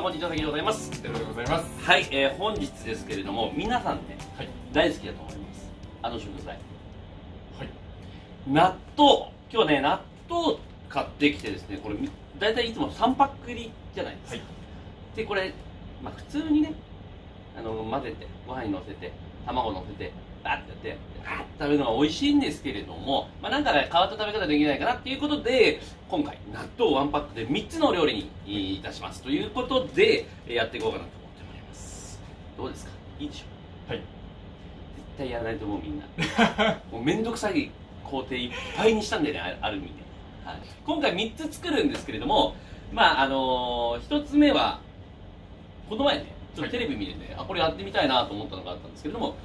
はいどうも皆様こんにちはでございます。よろしくございます。はい、えー、本日ですけれども皆さんね、はい。大好きだと思います。あの食材はい。納豆。今日ね納豆買ってきてですねこれみ大体いつも3パック入りじゃないですか、はい。でこれ、まあ、普通にねあの混ぜてご飯にのせて卵のせてバッてやってバッて食べるのが美味しいんですけれども、まあ、なんかね変わった食べ方できないかなっていうことで今回納豆ワンパックで3つのお料理にいたします。ということでえーやっていこうかなと思っております。どうですか？いいでしょ？はい。絶対やらないと思うみんな。もうめんどくさい工程いっぱいにしたんでねあある意味で、はい、今回3つ作るんですけれどもまああのー、1つ目はこの前ねちょっとテレビ見てて、あこれやってみたいなと思ったのがあったんですけれども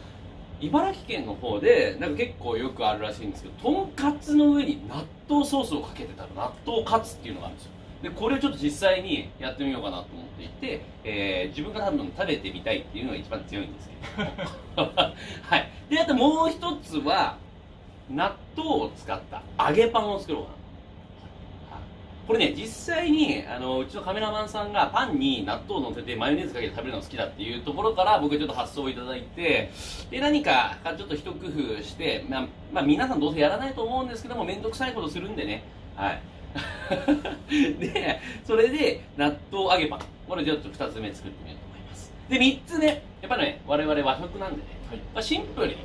茨城県の方でなんか結構よくあるらしいんですけどとんかつの上に納豆ソースをかけてたら納豆カツっていうのがあるんですよ。でこれをちょっと実際にやってみようかなと思っていて、えー自分が多分食べてみたいっていうのが一番強いんですけど。はい。であともう一つは納豆を使った揚げパンを作ろうかなこれね実際にあのうちのカメラマンさんがパンに納豆を乗せてマヨネーズかけて食べるのが好きだっていうところから僕ちょっと発想をいただいてで何かちょっと一工夫して、まあ、まあ皆さんどうせやらないと思うんですけども面倒くさいことするんでね。はい。でそれで納豆揚げパン。これちょっと2つ目作ってみようと思います。で3つ目。やっぱね我々和食なんでね、はい。まあ、シンプルに、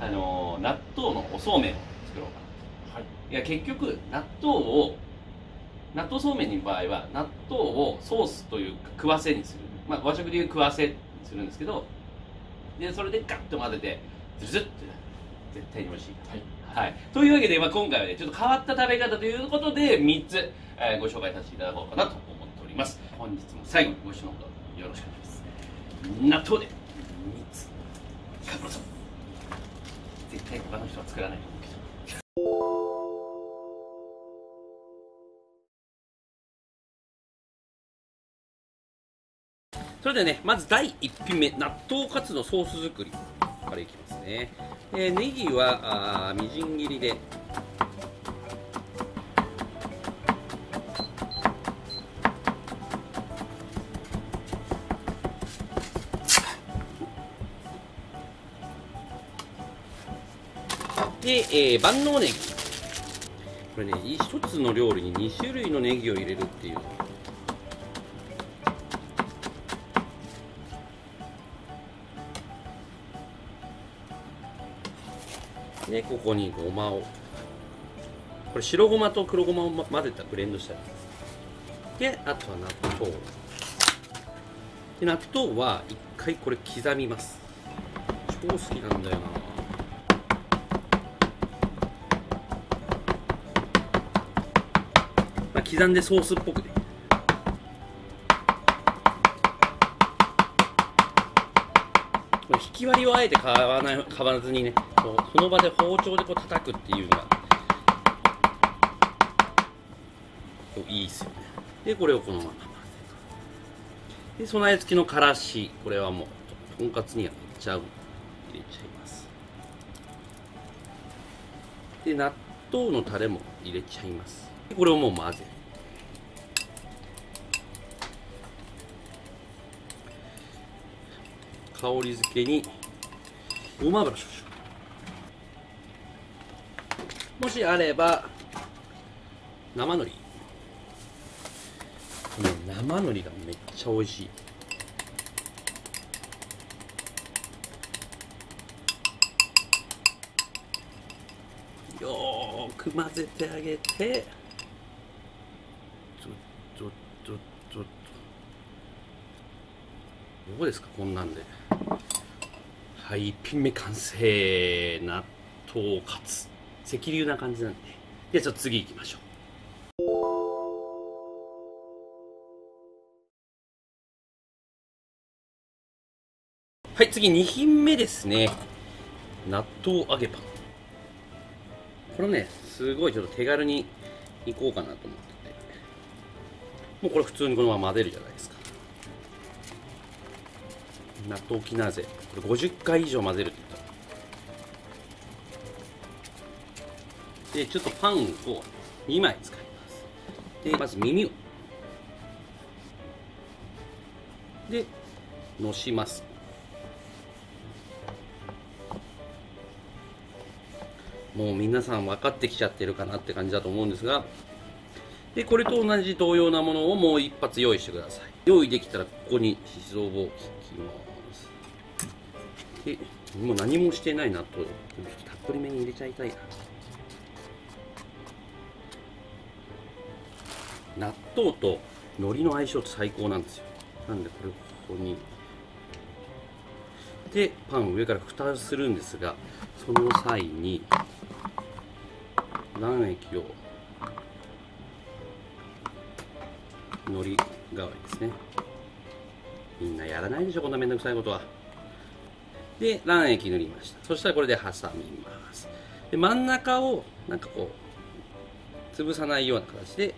あのー納豆のおそうめんを作ろうかなはい。いや結局納豆を納豆そうめんの場合は納豆をソースというか食わせにする、まあ、和食でいう食わせにするんですけどでそれでガッと混ぜてズルズッて絶対に美味しいはい。はい、というわけで、まあ、今回はねちょっと変わった食べ方ということで3つ、えーご紹介させていただこうかなと思っております。本日も最後にご視聴のほどよろしくお願いします。納豆で3つ。カプロさん。絶対他の人は作らないそれではねまず第1品目納豆カツのソース作りからいきますね、えーネギはあみじん切りで。で、えー万能ネギ。これね一つの料理に2種類のネギを入れるっていうでここにごまを。これ白ごまと黒ごまを混ぜたブレンドしたやつ。ですであとは納豆。で納豆は一回これ刻みます。超好きなんだよな。まあ、刻んでソースっぽくね。これ引き割りをあえて買わない買わずにね。こうその場で包丁でこう叩くっていうのがいいですよね。でこれをこのまま混ぜるで備え付きのからしこれはもうとんかつにはめっちゃ合う。入れちゃいますで納豆のタレも入れちゃいます。でこれをもう混ぜ。る香り付けにごま油少々。もしあれば生のりこの生のりがめっちゃ美味しい。よく混ぜてあげて。ちょちょちょちょっと。どうですかこんなんで。はい一品目完成納豆カツ赤流な感じなんで。じゃあちょっと次行きましょう。はい次2品目ですね。納豆揚げパン。これねすごいちょっと手軽にいこうかなと思ってて。もうこれ普通にこのまま混ぜるじゃないですか。納豆キナーゼこれ50回以上混ぜるってでちょっとパンを2枚使います。でまず耳を。でのします。もう皆さん分かってきちゃってるかなって感じだと思うんですが。でこれと同じ同様なものをもう一発用意してください。用意できたらここにしそを引きます。でもう何もしてない納豆ちょっとたっぷりめに入れちゃいたいな。納豆と海苔の相性って最高なんですよ。なんでこれここに。でパンを上から蓋するんですがその際に卵液を海苔代わりですね。みんなやらないでしょこんなめんどくさいことは。で卵液塗りました。そしたらこれで挟みます。で真ん中をなんかこう潰さないような形で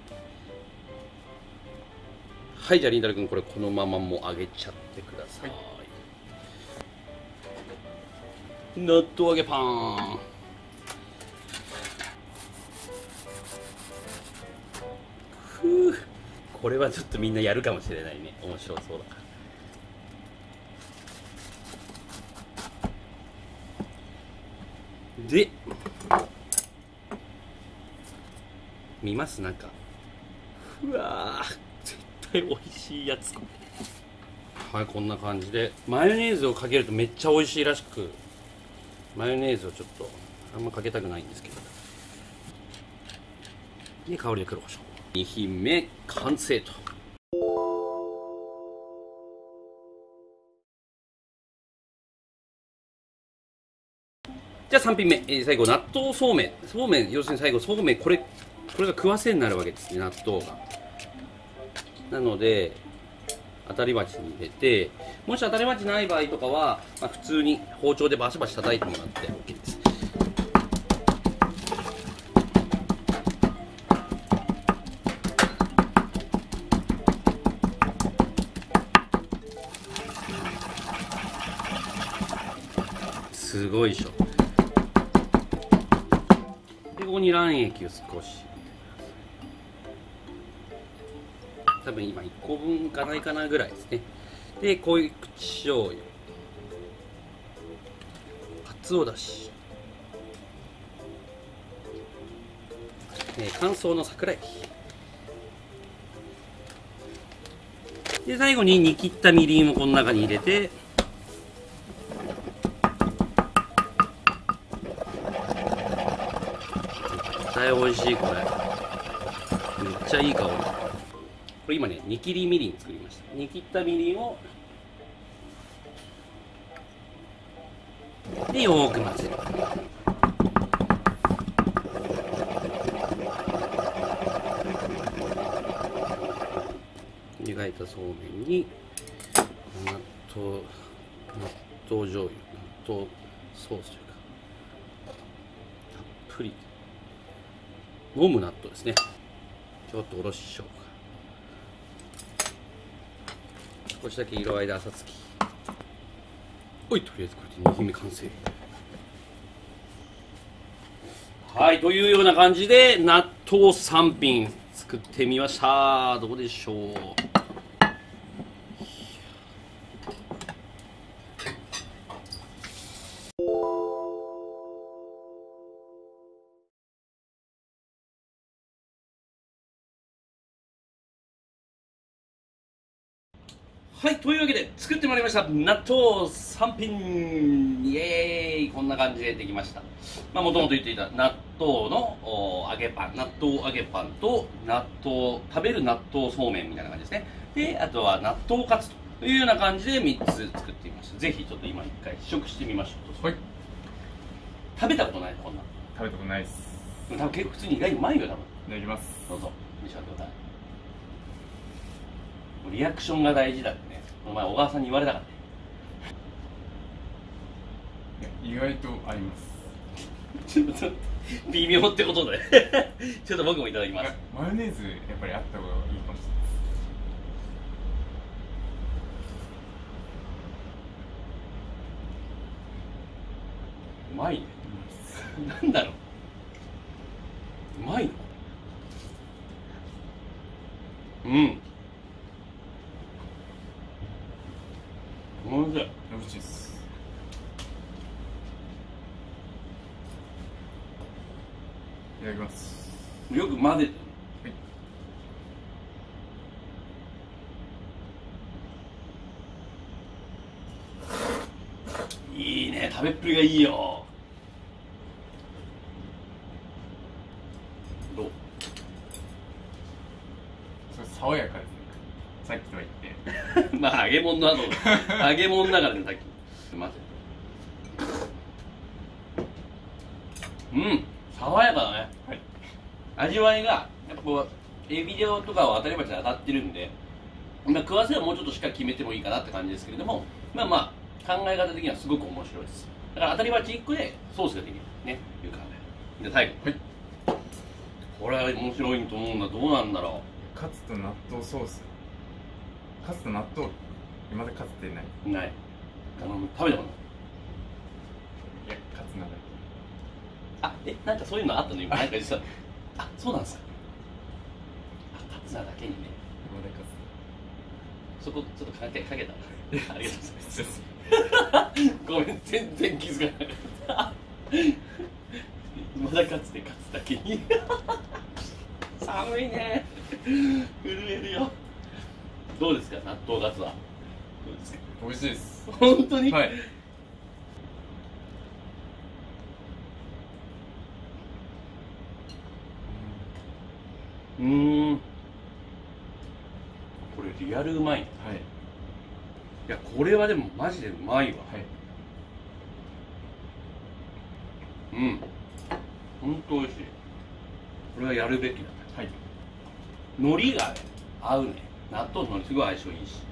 はいじゃありんたろくんこれこのままもう揚げちゃってください、はい、納豆揚げパン。ふう。これはちょっとみんなやるかもしれないね。面白そうだから。で見ます？なんか。うわ対美味しいやつはいこんな感じで。マヨネーズをかけるとめっちゃ美味しいらしくマヨネーズをちょっとあんまかけたくないんですけど。で香りで黒胡椒2品目完成と。じゃあ3品目、えー、最後納豆そうめん。そうめん要するに最後そうめん。これこれが食わせになるわけですね納豆が。なので当たり鉢に入れてもし当たり鉢ない場合とかは、まあ、普通に包丁でバシバシ叩いてもらって OK です。すごいでしょ。でここに卵液を少し。多分今1個分いかないかなぐらいですね。で濃い口醤油。かつおだし、え乾燥の桜液で最後に煮切ったみりんをこの中に入れて。対美味しいこれ。めっちゃいい香り。これ今ね煮切りみりん作りました。煮切ったみりんをでよく混ぜる。湯がいたそうめんに納豆納豆醤油納豆ソースというかたっぷり。飲む納豆ですね。ちょっとおろししょうか少しだけ色合いで浅つき。おいとりあえずこれで2品目完成。はいというような感じで納豆3品作ってみました。どうでしょう。はいというわけで作ってまいりました。納豆3品。イエーイ。こんな感じでできました。まあもともと言っていた納豆の揚げパン。納豆揚げパンと納豆食べる納豆そうめんみたいな感じですね。であとは納豆カツというような感じで3つ作ってみました。ぜひちょっと今一回試食してみましょうはい食べたことないこんな。食べたことないです多分結構普通に意外にうまいよ多分。いただきます。どうぞ。召し上がってくださいリアクションが大事だってね。お前小川さんに言われたからね意外とあります。ちょっと微妙ってことで。ちょっと僕もいただきます。マヨネーズやっぱりあった方がいいかもしれない。うまいね。なんだろう。うまいの？うんく混ぜていいね食べっぷりがいいよ。どう？爽やかですねさっきとは言って。まあ揚げ物の後 揚げ物だからねさっき。待って。うん。爽やかだね。はい。味わいがやっぱエビ漁とかは当たり前に当たってるんで、まあ、食わせはもうちょっとしっかり決めてもいいかなって感じですけれどもまあまあ考え方的にはすごく面白いです。だから当たり鉢1個でソースができるね。いう考え。で最後。はい。これは面白いと思うんだ。どうなんだろカツと納豆ソース。カツと納豆今までカツってない。うない。あの食べたことない。いやカツなんだあえなんかそういうのあったの今？なんか実はあそうなんですか。あカツナだけにね。今までカそこちょっとかけかけた。ありがとうございます。ツ ごめん全然気づかなかったまだかつてカツだけに。寒いね。震えるよ。どうですか？納豆カツは。どうですか？美味しいです。本当に、はい。うーん。これリアルうまい。ねはいいやこれはでもマジでうまいわ。はい。うん。本当美味しい。これはやるべきだ。ねはい。海苔がね合うね。納豆と海苔すごい相性いいし。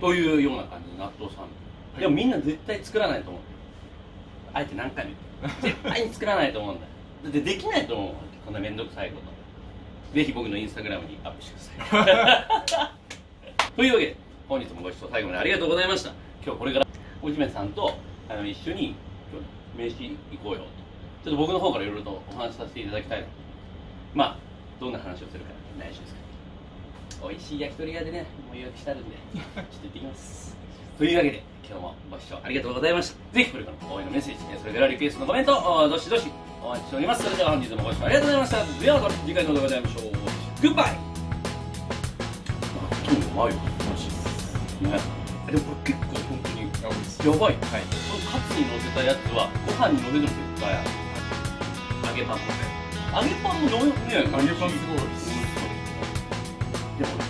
というような感じの納豆サンド、い。でもみんな絶対作らないと思う。あえて何回も絶対に作らないと思うんだよ。だってできないと思うこんな面倒くさいこと。ぜひ僕のインスタグラムにアップしてください。というわけで本日もご視聴最後までありがとうございました。今日これからおじめさんとあの一緒に今日飯行こうよと。ちょっと僕の方からいろいろとお話しさせていただきたいなと。まあどんな話をするか内緒ですから。美味しい焼き鳥屋でねもう予約してあるんでちょっと行ってきます。というわけで今日もご視聴ありがとうございました。ぜひこれからも応援のメッセージそれからリクエストのコメントおどしどしお待ちしております。それでは本日もご視聴ありがとうございました。ではまた。次回の動画で会いましょうグッバイ納豆うまいですね。でもこれ結構本当にあ美味しいやばいはい。このカツに乗せたやつはご飯に乗せても絶対揚げパンもね揚げパンもね揚げパンすごいでも